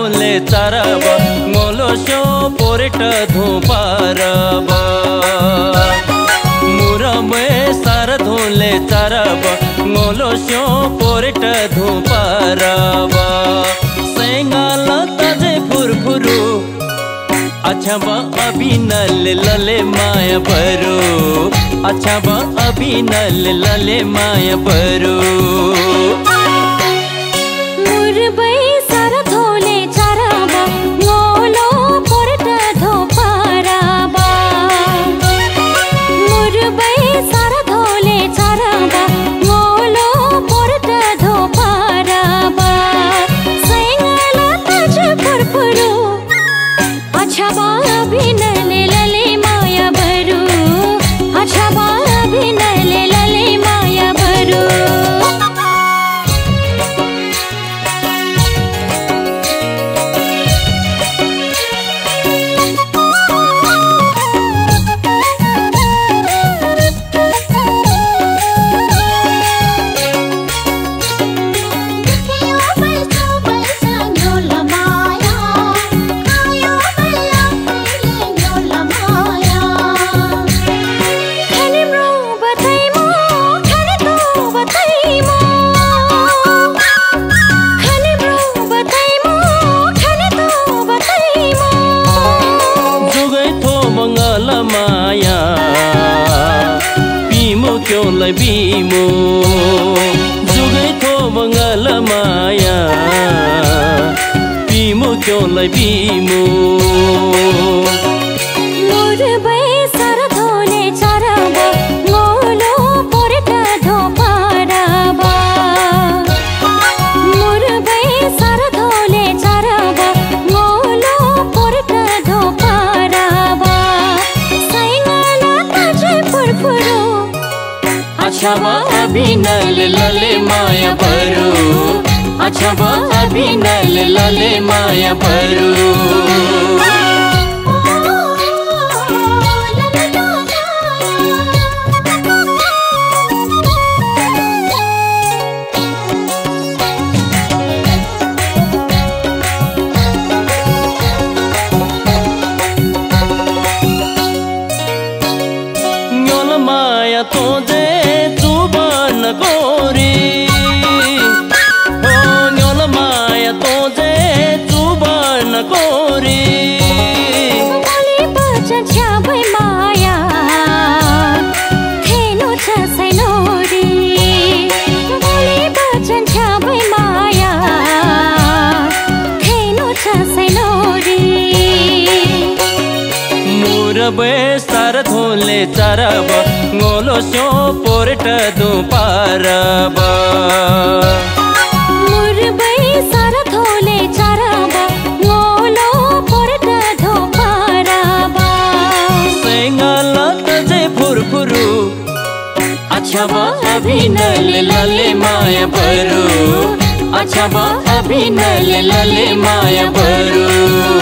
धोले चारब, मोलो शो पोरेट धोपारब मुरमे सारा धोले चारब, मोलो शो पोरेट धोपारब सेंगाल तजे फुरफुरु अच्छा बा अभी नल लले माया परो अच्छा बा अभी नल लले माया परो मुरबै फुरफुरु अच्छा बा अभिनले क्योलाई बिमो जुगै थो मङ्गल माया। बिमो क्योलाई बिमो? अभी नल लले माया परो अच्छा अभी नल लले माया परो न्योल मुरबे सार धोले चरब गोलो स्यो पोरट दु पारब। अच्छा बा अभी नल लले माया परो अच्छा बा अभी नल लले माया परो